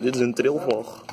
Dit is een trilvlog.